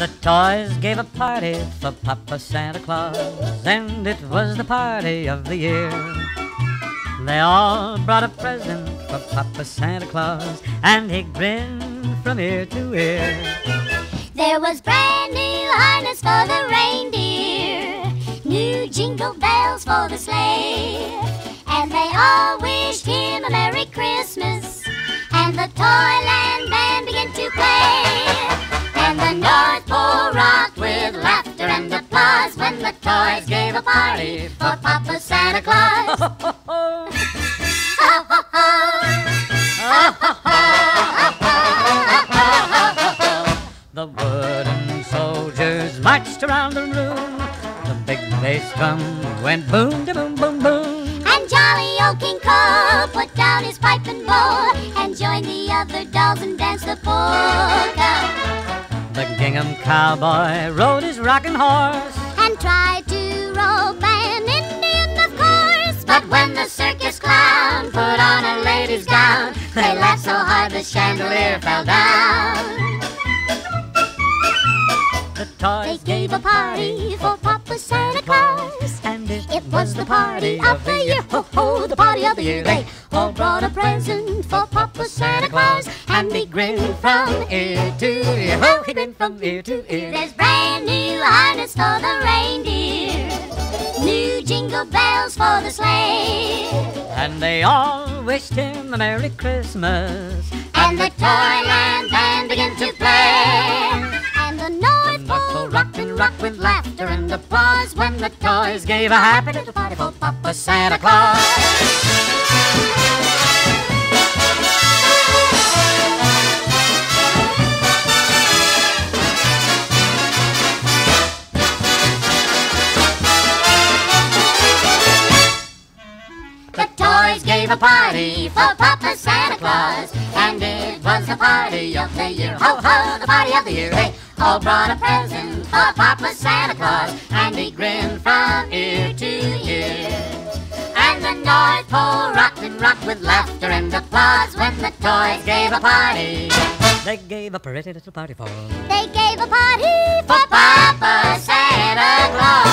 The toys gave a party for Poppa Santa Claus, and it was the party of the year. They all brought a present for Poppa Santa Claus, and he grinned from ear to ear. There was brand new harness for the reindeer, new jingle bells for the sleigh, and they all wished him a Merry Christmas. And the Toyland toys gave a party for Poppa Santa Claus. The wooden soldiers marched around the room. The big bass drum went boom, da boom, boom, boom. And jolly old King Cole put down his pipe and bowl and joined the other dolls and danced the polka. The gingham cowboy rode his rocking horse. And tried to rope an Indian, of course. But when the circus clown put on a lady's gown, they laughed so hard the chandelier fell down. The They gave a party for Poppa Santa Claus. and it, It was the party of the year, ho ho, the party of the year. They all brought a present for Poppa Santa Claus, and he grinned from ear to ear. Oh, he grinned from ear to ear. There's brand new harness for the jingle bells for the sleigh, And they all wished him a Merry Christmas. and the Toyland band began to play. And the North Pole rocked and rocked with laughter and applause when the toys gave a happy little party for Poppa Santa Claus. Toys gave a party for Poppa Santa Claus, and it was the party of the year. Ho ho, the party of the year. They all brought a present for Poppa Santa Claus, and he grinned from ear to ear. And the North Pole rocked and rocked with laughter and applause when the toys gave a party. They gave a pretty little party for They gave a party for Poppa Santa Claus.